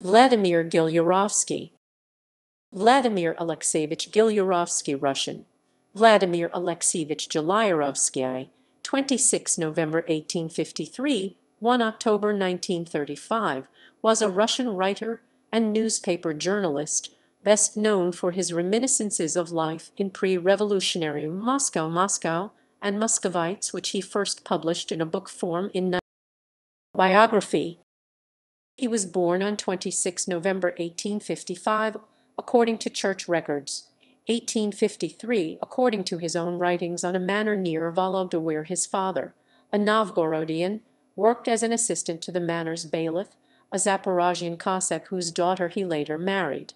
Vladimir Gilyarovsky Vladimir Alexeyevich Gilyarovsky Russian. Vladimir Alexeyevich Gilyarovsky 26 November 1853 1 October 1935 was a Russian writer and newspaper journalist best known for his reminiscences of life in pre-revolutionary Moscow Moscow and Muscovites which he first published in a book form in Biography he was born on 26 November 1855, according to church records, 1853 according to his own writings on a manor near Vologda his father, a Novgorodian, worked as an assistant to the manor's bailiff, a Zaporozhian Cossack whose daughter he later married.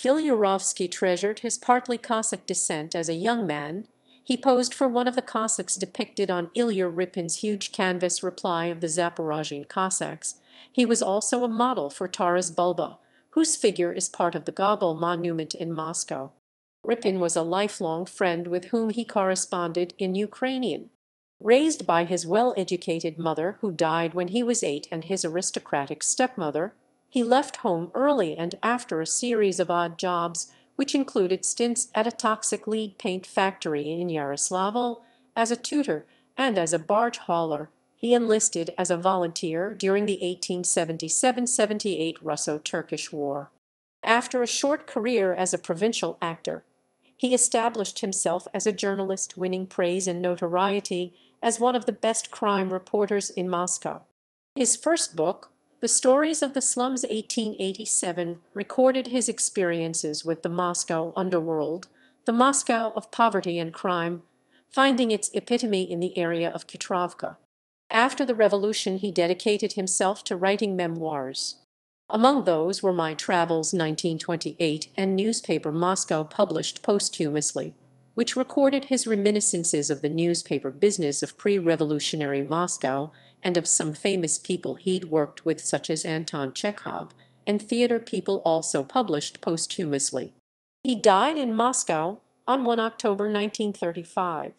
Gilyarovsky treasured his partly Cossack descent as a young man. He posed for one of the Cossacks depicted on Ilya Repin's huge canvas reply of the Zaporozhian Cossacks, he was also a model for Taras Bulba, whose figure is part of the Gogol monument in Moscow. Repin was a lifelong friend with whom he corresponded in Ukrainian. Raised by his well-educated mother, who died when he was eight, and his aristocratic stepmother, he left home early and after a series of odd jobs, which included stints at a toxic lead paint factory in Yaroslavl, as a tutor, and as a barge hauler he enlisted as a volunteer during the 1877–78 Russo-Turkish War. After a short career as a provincial actor, he established himself as a journalist winning praise and notoriety as one of the best crime reporters in Moscow. His first book, The Stories of the Slums 1887, recorded his experiences with the Moscow underworld, the Moscow of poverty and crime, finding its epitome in the area of Khitrovka. After the revolution he dedicated himself to writing memoirs. Among those were My Travels 1928 and newspaper Moscow published posthumously, which recorded his reminiscences of the newspaper business of pre-revolutionary Moscow and of some famous people he'd worked with such as Anton Chekhov, and theater people also published posthumously. He died in Moscow on 1 October 1935.